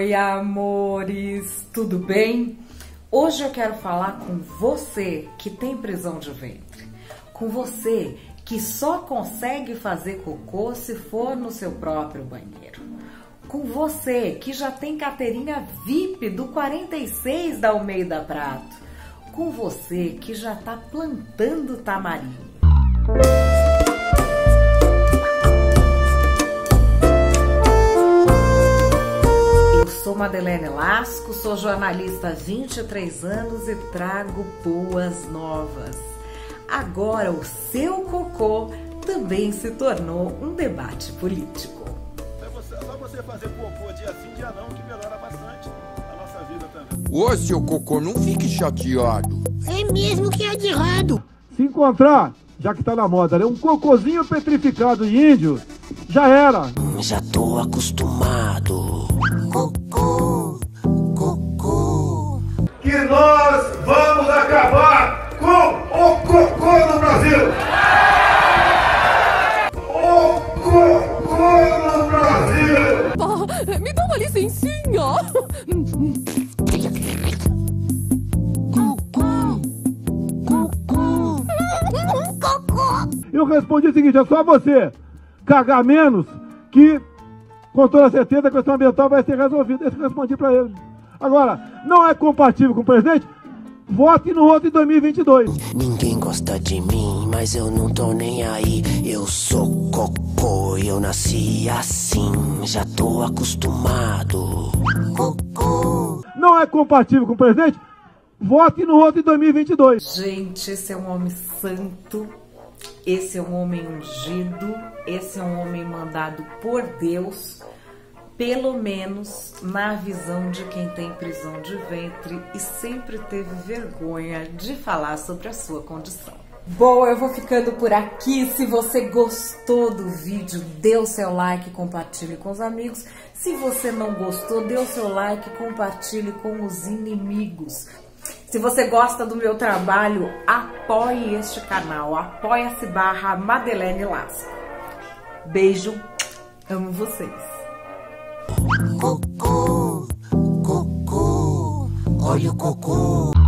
Oi, amores, tudo bem? Hoje eu quero falar com você que tem prisão de ventre, com você que só consegue fazer cocô se for no seu próprio banheiro, com você que já tem carteirinha VIP do 46 da Almeida Prato, com você que já tá plantando tamarindo. Sou Madelene Lasco, sou jornalista há 23 anos e trago boas novas. Agora o seu cocô também se tornou um debate político. É você, só você fazer cocô dia sim, dia não, que melhora bastante a nossa vida também. Ô, seu cocô, não fique chateado. É mesmo que é de errado. Se encontrar, já que tá na moda, né? Um cocôzinho petrificado de índio, já era. Já tô acostumado. Me dá uma licencinha. Eu respondi o seguinte: é só você cagar menos que, com toda certeza, a questão ambiental vai ser resolvida. Eu respondi para eles. Agora, não é compatível com o presidente? Vote no outro em 2022. Ninguém gosta de mim, mas eu não tô nem aí. Eu sou cocô, eu nasci assim. Já tô acostumado. Cocô. Não é compatível com o presidente? Vote no outro em 2022. Gente, esse é um homem santo, esse é um homem ungido, esse é um homem mandado por Deus, pelo menos na visão de quem tem prisão de ventre e sempre teve vergonha de falar sobre a sua condição. Bom, eu vou ficando por aqui. Se você gostou do vídeo, dê o seu like, compartilhe com os amigos. Se você não gostou, dê o seu like, compartilhe com os inimigos. Se você gosta do meu trabalho, apoie este canal. Apoia-se barra Madelene Lasco. Beijo, amo vocês. Cocô, cocô. Olha o cocô.